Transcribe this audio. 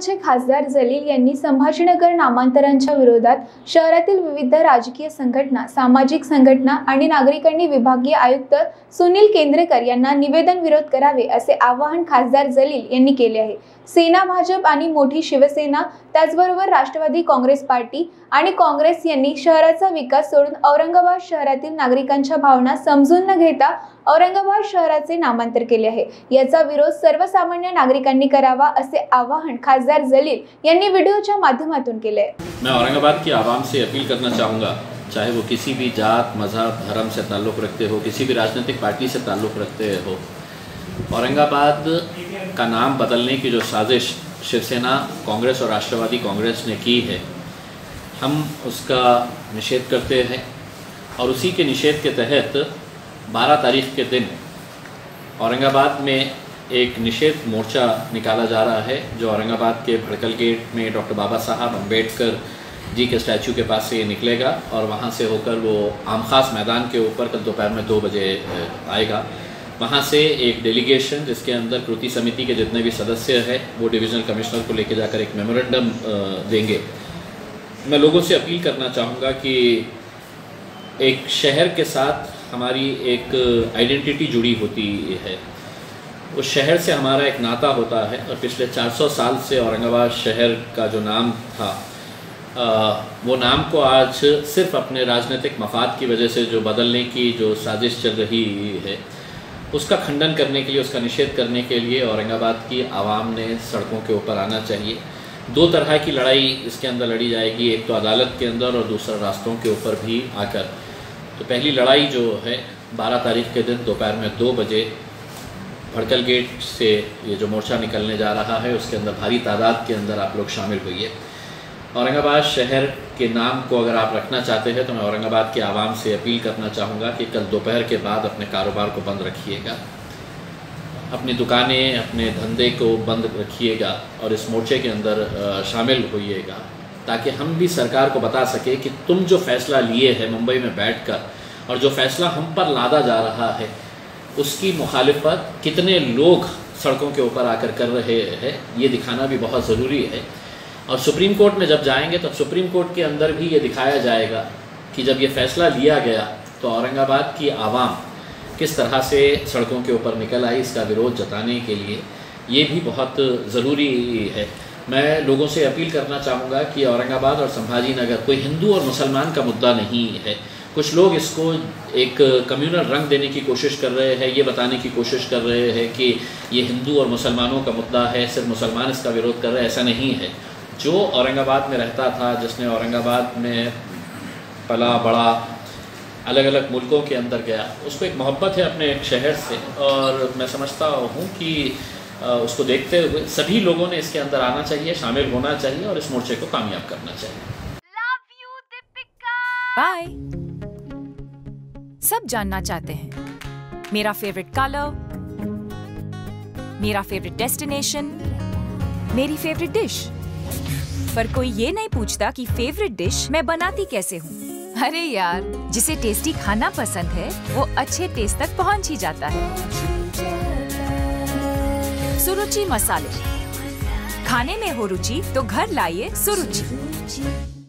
औरंगाबादचे खासदार जलील यांनी संभाजीनगर नामांतरांच्या विरोधात शहरातील विविध राजकीय संघटना सामाजिक संघटना आणि नागरिकांनी विभागीय आयुक्त सुनील केंद्रेकर यांना निवेदन विरोध करावे असे आवाहन खासदार जलील यांनी केले आहे. सेना भाजप आणि मोठी शिवसेना त्याचबरोबर राष्ट्रवादी काँग्रेस पार्टी आणि काँग्रेस यांनी शहराचा विकास सोडून औरंगाबाद शहरातील नागरिकांच्या भावना समजून न घेता औरंगाबाद शहराचे नामांतर केले आहे. याचा विरोध सर्वसामान्य नागरिकांनी करावा असे आवाहन खासदार जलील यांनी व्हिडिओच्या माध्यमातून केले. मैं औरंगाबाद की आवाम से अपील करना चाहूँगा, चाहे वो किसी भी जात, मज़हब, धर्म से ताल्लुक़ रखते हो, किसी भी राजनीतिक पार्टी से ताल्लुक़ रखते हो। औरंगाबाद का नाम बदलने की जो साजिश शिवसेना, कांग्रेस और राष्ट्रवादी कांग्रेस ने की है, हम उसका निषेध करते हैं और उसी के निषेध के तहत 12 तारीख के दिन औरंगाबाद में एक निषेध मोर्चा निकाला जा रहा है, जो औरंगाबाद के भड़कल गेट में डॉक्टर बाबा साहब अंबेडकर जी के स्टैचू के पास से ये निकलेगा और वहाँ से होकर वो आम खास मैदान के ऊपर कल दोपहर में दो बजे आएगा। वहाँ से एक डेलीगेशन जिसके अंदर कृति समिति के जितने भी सदस्य हैं, वो डिविजनल कमिश्नर को लेके जाकर एक मेमोरेंडम देंगे। मैं लोगों से अपील करना चाहूँगा कि एक शहर के साथ हमारी एक आइडेंटिटी जुड़ी होती है। उस शहर से हमारा एक नाता होता है और पिछले 400 साल से औरंगाबाद शहर का जो नाम था आ, वो नाम को आज सिर्फ़ अपने राजनीतिक मफाद की वजह से जो बदलने की जो साजिश चल रही है उसका खंडन करने के लिए उसका निषेध करने के लिए औरंगाबाद की आवाम ने सड़कों के ऊपर आना चाहिए। दो तरह की लड़ाई इसके अंदर लड़ी जाएगी एक तो अदालत के अंदर और दूसरा रास्तों के ऊपर भी आकर। तो पहली लड़ाई जो है 12 तारीख के दिन दोपहर में दो बजे भड़कल गेट से ये जो मोर्चा निकलने जा रहा है, उसके अंदर भारी तादाद के अंदर आप लोग शामिल हुइए। औरंगाबाद शहर के नाम को अगर आप रखना चाहते हैं तो मैं औरंगाबाद के आवाम से अपील करना चाहूँगा कि कल दोपहर के बाद अपने कारोबार को बंद रखिएगा। अपनी दुकानें, अपने धंधे को बंद रखिएगा और इस मोर्चे के अंदर शामिल होइएगा। ताकि हम भी सरकार को बता सके कि तुम जो फैसला लिए है मुंबई में बैठकर और जो फैसला हम पर लादा जा रहा है, उसकी मुखालफत कितने लोग सड़कों के ऊपर आकर कर रहे हैं, ये दिखाना भी बहुत ज़रूरी है। और सुप्रीम कोर्ट में जब जाएँगे तो सुप्रीम कोर्ट के अंदर भी ये दिखाया जाएगा कि जब ये फैसला लिया गया तो औरंगाबाद की आवाम किस तरह से सड़कों के ऊपर निकल आई, इसका विरोध जताने के लिए, ये भी बहुत ज़रूरी है। मैं लोगों से अपील करना चाहूँगा कि औरंगाबाद और संभाजी नगर कोई हिंदू और मुसलमान का मुद्दा नहीं है। कुछ लोग इसको एक कम्युनल रंग देने की कोशिश कर रहे हैं, ये बताने की कोशिश कर रहे हैं कि ये हिंदू और मुसलमानों का मुद्दा है, सिर्फ़ मुसलमान इसका विरोध कर रहे हैं, ऐसा नहीं है। जो औरंगाबाद में रहता था, जिसने औरंगाबाद में पला, बड़ा अलग अलग मुल्कों के अंदर गया, उसको एक मोहब्बत है अपने शहर से। और मैं समझता हूँ कि उसको देखते हुए सभी लोगों ने इसके अंदर आना चाहिए शामिल होना चाहिए और इस मोर्चे को कामयाब करना चाहिए। बाय सब जानना चाहते हैं। मेरा फेवरेट कलर मेरा फेवरेट डेस्टिनेशन मेरी फेवरेट डिश पर कोई ये नहीं पूछता कि फेवरेट डिश मैं बनाती कैसे हूँ। अरे यार। जिसे टेस्टी खाना पसंद है वो अच्छे टेस्ट तक पहुँच ही जाता है। सुरुचि मसाले। खाने में हो रुचि तो घर लाइए सुरुचि।